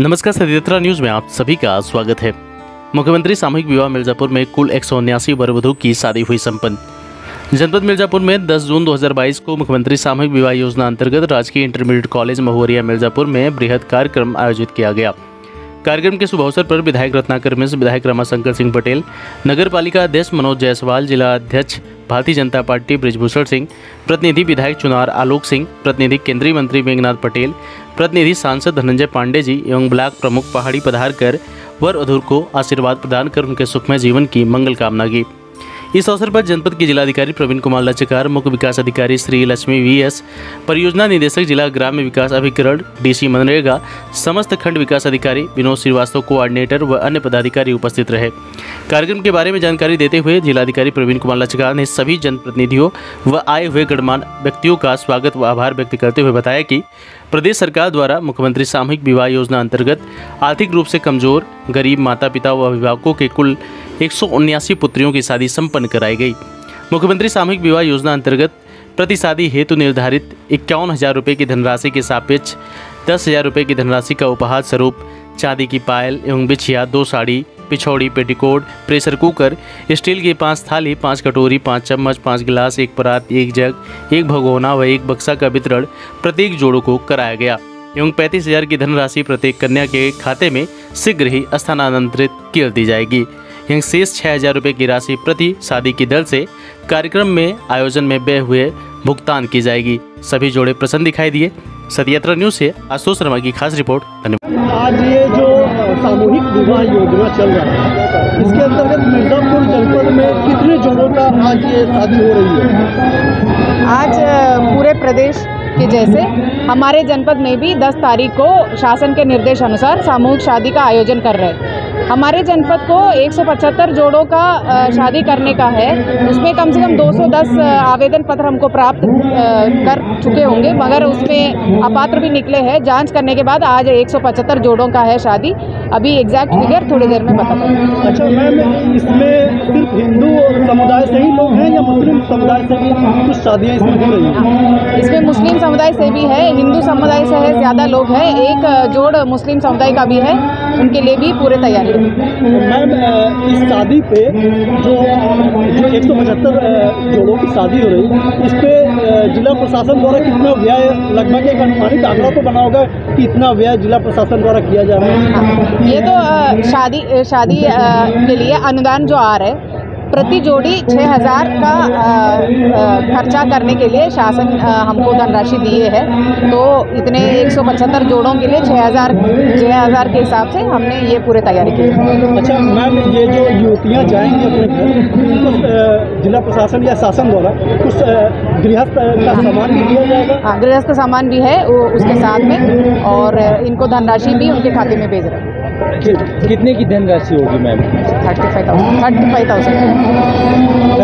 नमस्कार सदयात्रा न्यूज़ में आप सभी का स्वागत है। मुख्यमंत्री सामूहिक विवाह मिर्जापुर में कुल एक सौ उन्यासी वर की शादी हुई संपन्न। जनपद मिर्जापुर में 10 जून 2022 को मुख्यमंत्री सामूहिक विवाह योजना अंतर्गत राजकीय इंटरमीडिएट कॉलेज महुवरिया मिर्जापुर में बृहद कार्यक्रम आयोजित किया गया। कार्यक्रम के शुभ अवसर पर विधायक रत्नाकर मिश्र, विधायक रमाशंकर सिंह पटेल नगर पालिका अध्यक्ष मनोज जायसवाल, जिला अध्यक्ष भारतीय जनता पार्टी ब्रिजभूषण सिंह, प्रतिनिधि विधायक चुनार आलोक सिंह, प्रतिनिधि केंद्रीय मंत्री मेघनाथ पटेल प्रतिनिधि सांसद धनंजय पांडे जी एवं ब्लॉक प्रमुख पहाड़ी पधार कर वर अधूर को आशीर्वाद प्रदान कर उनके सुखमय जीवन की मंगल कामना की। इस अवसर पर जनपद के जिलाधिकारी प्रवीण कुमार लचकार, मुख्य विकास अधिकारी श्री लक्ष्मी वी एस, परियोजना निदेशक जिला ग्राम्य विकास अभिकरण डीसी मनरेगा, समस्त खंड विकास अधिकारी विनोद श्रीवास्तव, कोऑर्डिनेटर व अन्य पदाधिकारी उपस्थित रहे। कार्यक्रम के बारे में जानकारी देते हुए जिलाधिकारी प्रवीण कुमार लचकार ने सभी जनप्रतिनिधियों व आए हुए गणमान्य व्यक्तियों का स्वागत व आभार व्यक्त करते हुए बताया कि प्रदेश सरकार द्वारा मुख्यमंत्री सामूहिक विवाह योजना अंतर्गत आर्थिक रूप से कमज़ोर, गरीब माता पिता व अभिभावकों के कुल एक पुत्रियों की शादी संपन्न कराई गई। मुख्यमंत्री सामूहिक विवाह योजना अंतर्गत प्रति शादी हेतु निर्धारित इक्यावन हज़ार रुपये की धनराशि के सापेक्ष दस हज़ार रुपये की धनराशि का उपहार स्वरूप चांदी की पायल एवं बिछिया, दो साड़ी पिछौड़ी पेटीकोट प्रेशर कुकर, स्टील की पाँच थाली, पाँच कटोरी, पाँच चम्मच, पाँच गिलास, एक परात, एक जग, एक भगोना व एक बक्सा का वितरण प्रत्येक जोड़ों को कराया गया। एवं पैंतीस हज़ार की धनराशि प्रत्येक कन्या के खाते में शीघ्र ही स्थानांतरित कर दी जाएगी। एवं शेष छः हज़ार रुपये की राशि प्रति शादी की दर से कार्यक्रम में आयोजन में व्यय हुए भुगतान की जाएगी। सभी जोड़े प्रसन्न दिखाई दिए। सदयात्रा न्यूज़ से आशुतोष शर्मा की खास रिपोर्ट, धन्यवाद। आज ये जो सामूहिक विवाह योजना चल रहा है। इसके अंतर्गत मिर्जापुर जनपद में कितने जोड़ों का आज ये शादी हो रही है? आज पूरे प्रदेश के जैसे हमारे जनपद में भी 10 तारीख को शासन के निर्देश अनुसार सामूहिक शादी का आयोजन कर रहे हैं। हमारे जनपद को 175 जोड़ों का शादी करने का है। उसमें कम से कम 210 आवेदन पत्र हमको प्राप्त कर चुके होंगे, मगर उसमें अपात्र भी निकले हैं। जाँच करने के बाद आज 175 जोड़ों का है शादी। अभी एग्जैक्ट फिगर थोड़ी देर में चलेगा अच्छा मैम इसमें सिर्फ़ हिंदू या मुस्लिम समुदाय से भी कुछ शादियाँ इसमें हो रही हैं? इसमें मुस्लिम समुदाय से भी है हिंदू समुदाय से है ज़्यादा लोग हैं। एक जोड़ मुस्लिम समुदाय का भी है उनके लिए भी पूरे तैयारी तो मैम इस शादी पे जो जो एक सौ पचहत्तर जोड़ों की शादी हो रही है इस पे अ, जिला प्रशासन द्वारा कितना व्यय लगभग एक अनुमानित आंकड़ा तो बना होगा कि इतना व्यय जिला प्रशासन द्वारा किया जा रहा है? ये तो शादी शादी के लिए अनुदान जो आ रहा है प्रति जोड़ी छः हज़ार का खर्चा करने के लिए शासन हमको धनराशि दिए है। तो इतने 175 जोड़ों के लिए छः हज़ार छः हज़ार के हिसाब से हमने ये पूरे तैयारी की। अच्छा मैम ये जो युवतियाँ जाएँगी अपने घर उनको जिला प्रशासन या शासन द्वारा कुछ गृहस्थ का सामान भी दिया जाएगा? हाँ गृहस्थ सामान भी है वो उसके साथ में और इनको धनराशि भी उनके खाते में भेज रहे हैं। कितने की धनराशि होगी ma'am? Thirty five thousand. Thirty five thousand.